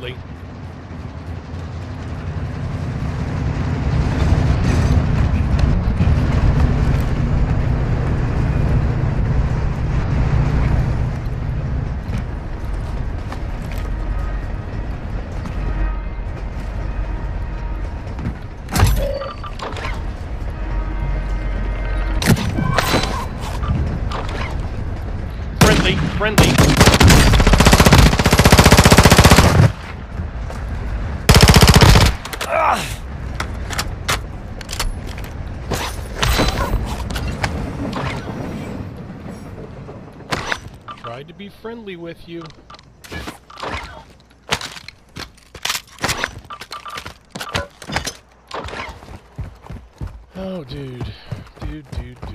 friendly. Friendly, friendly. Tried to be friendly with you. Oh, dude. Dude, dude.